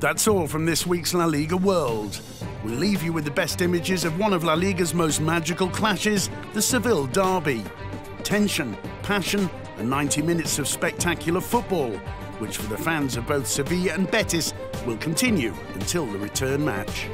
That's all from this week's La Liga World. We'll leave you with the best images of one of La Liga's most magical clashes, the Seville Derby. Tension, passion, and 90 minutes of spectacular football, which for the fans of both Sevilla and Betis will continue until the return match.